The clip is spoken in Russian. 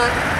так.